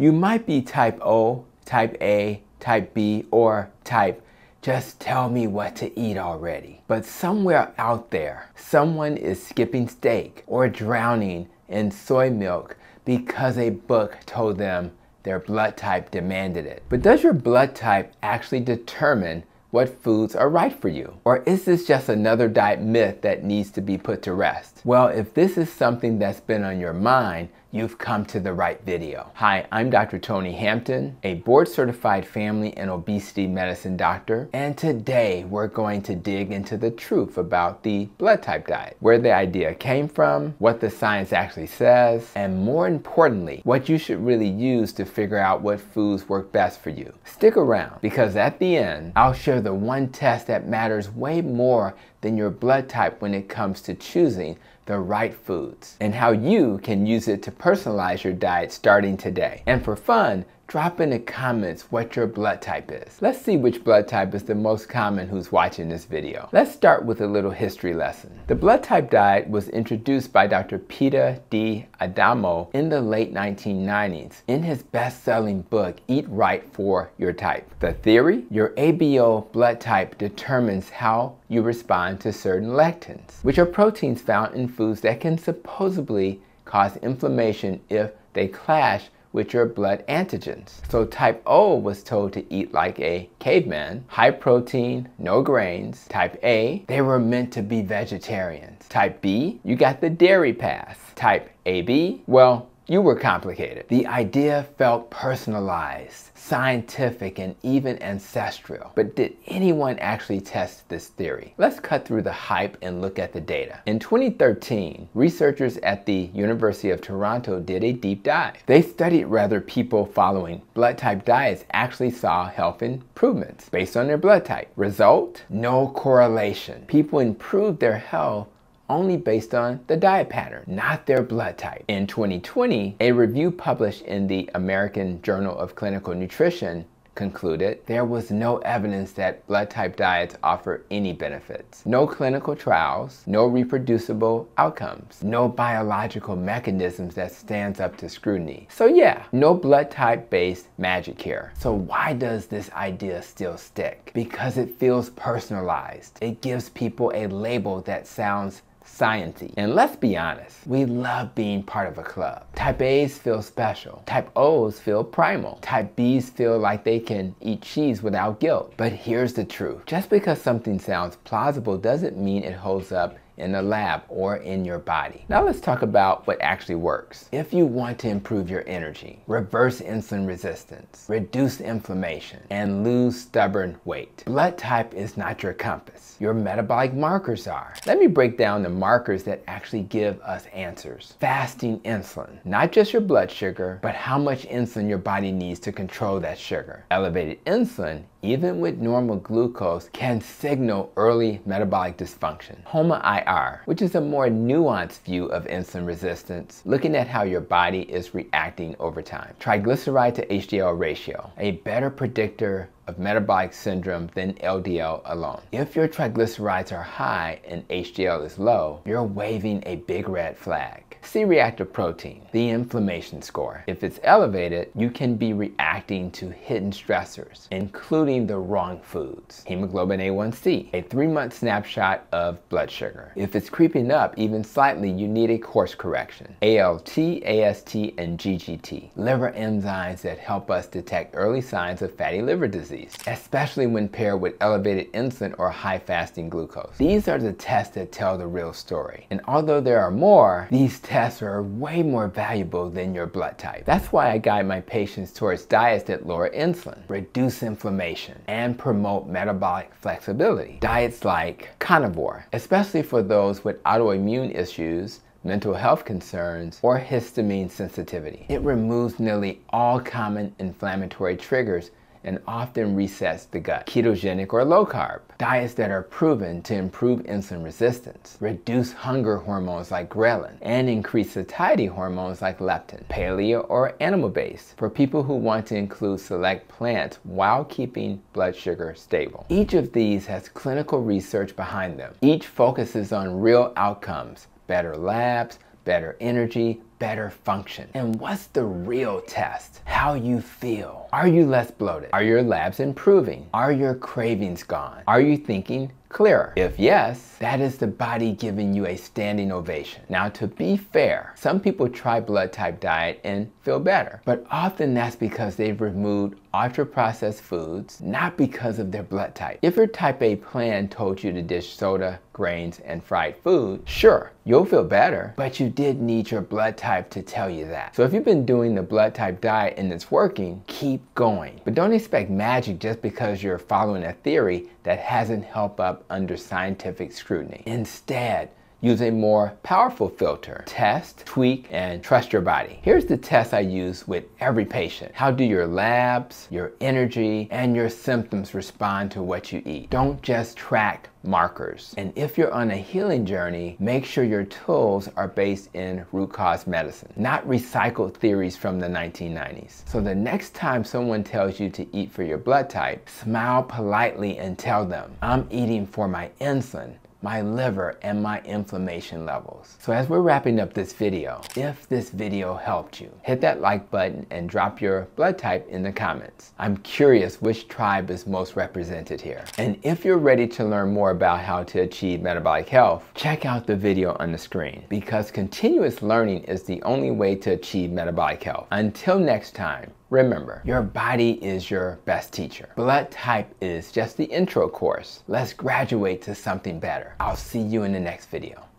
You might be type O, type A, type B, or type just tell me what to eat already. But somewhere out there, someone is skipping steak or drowning in soy milk because a book told them their blood type demanded it. But does your blood type actually determine what foods are right for you? Or is this just another diet myth that needs to be put to rest? Well, if this is something that's been on your mind, you've come to the right video. Hi, I'm Dr. Tony Hampton, a board certified family and obesity medicine doctor, and today we're going to dig into the truth about the blood type diet, where the idea came from, what the science actually says, and more importantly, what you should really use to figure out what foods work best for you. Stick around because at the end, I'll share the one test that matters way more than your blood type when it comes to choosing the right foods and how you can use it to personalize your diet starting today. And for fun, drop in the comments what your blood type is. Let's see which blood type is the most common who's watching this video. Let's start with a little history lesson. The blood type diet was introduced by Dr. Peter D. Adamo in the late 1990s in his best-selling book, Eat Right for Your Type. The theory? Your ABO blood type determines how you respond to certain lectins, which are proteins found in foods that can supposedly cause inflammation if they clash with your blood antigens. So type O was told to eat like a caveman, high protein, no grains. Type A, they were meant to be vegetarians. Type B, you got the dairy pass. Type AB, well, you were complicated. The idea felt personalized, scientific, and even ancestral. But did anyone actually test this theory? Let's cut through the hype and look at the data. In 2013, researchers at the University of Toronto did a deep dive. They studied whether people following blood type diets actually saw health improvements based on their blood type. Result? No correlation. People improved their health only based on the diet pattern, not their blood type. In 2020, a review published in the American Journal of Clinical Nutrition concluded there was no evidence that blood type diets offer any benefits. No clinical trials, no reproducible outcomes, no biological mechanisms that stands up to scrutiny. So yeah, no blood type based magic here. So why does this idea still stick? Because it feels personalized. It gives people a label that sounds sciencey. And let's be honest, we love being part of a club. Type A's feel special. Type O's feel primal. Type B's feel like they can eat cheese without guilt. But here's the truth. Just because something sounds plausible doesn't mean it holds up in the lab or in your body. Now let's talk about what actually works. If you want to improve your energy, reverse insulin resistance, reduce inflammation, and lose stubborn weight, blood type is not your compass. Your metabolic markers are. Let me break down the markers that actually give us answers. Fasting insulin, not just your blood sugar, but how much insulin your body needs to control that sugar. Elevated insulin even with normal glucose, can signal early metabolic dysfunction. HOMA-IR, which is a more nuanced view of insulin resistance, looking at how your body is reacting over time. Triglyceride to HDL ratio, a better predictor of metabolic syndrome than LDL alone. If your triglycerides are high and HDL is low, you're waving a big red flag. C-reactive protein, the inflammation score. If it's elevated, you can be reacting to hidden stressors, including the wrong foods. Hemoglobin A1C, a three-month snapshot of blood sugar. If it's creeping up even slightly, you need a course correction. ALT, AST, and GGT, liver enzymes that help us detect early signs of fatty liver disease, especially when paired with elevated insulin or high fasting glucose. These are the tests that tell the real story. And although there are more, these tests are way more valuable than your blood type. That's why I guide my patients towards diets that lower insulin, reduce inflammation, and promote metabolic flexibility. Diets like carnivore, especially for those with autoimmune issues, mental health concerns, or histamine sensitivity. It removes nearly all common inflammatory triggers and often resets the gut. Ketogenic or low carb, diets that are proven to improve insulin resistance, reduce hunger hormones like ghrelin, and increase satiety hormones like leptin. Paleo or animal-based, for people who want to include select plants while keeping blood sugar stable. Each of these has clinical research behind them. Each focuses on real outcomes, better labs, better energy, better function. And what's the real test? How you feel. Are you less bloated? Are your labs improving? Are your cravings gone? Are you thinking clearer? If yes, that is the body giving you a standing ovation. Now, to be fair, some people try blood type diet and feel better, but often that's because they've removed ultra processed foods, not because of their blood type. If your type A plan told you to dish soda, grains, and fried food, sure, you'll feel better, but you did need your blood type to tell you that. So if you've been doing the blood type diet and it's working, keep going. But don't expect magic just because you're following a theory that hasn't held up under scientific scrutiny. Instead, use a more powerful filter. Test, tweak, and trust your body. Here's the test I use with every patient. How do your labs, your energy, and your symptoms respond to what you eat? Don't just track markers. And if you're on a healing journey, make sure your tools are based in root cause medicine, not recycled theories from the 1990s. So the next time someone tells you to eat for your blood type, smile politely and tell them, I'm eating for my insulin my liver, and my inflammation levels. So as we're wrapping up this video, if this video helped you, hit that like button and drop your blood type in the comments. I'm curious which tribe is most represented here. And if you're ready to learn more about how to achieve metabolic health, check out the video on the screen because continuous learning is the only way to achieve metabolic health. Until next time, Remember, your body is your best teacher. Blood type is just the intro course. Let's graduate to something better. I'll see you in the next video.